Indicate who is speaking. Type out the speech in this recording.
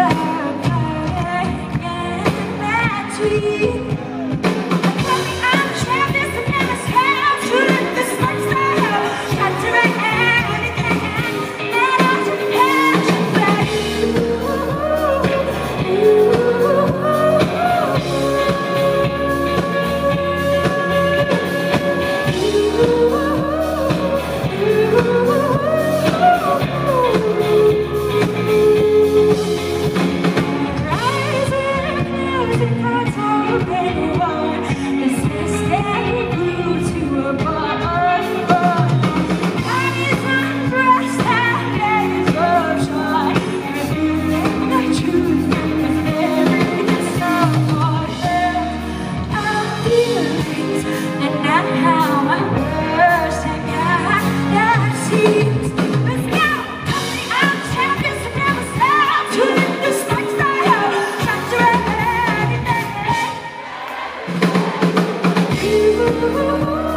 Speaker 1: Yeah. you.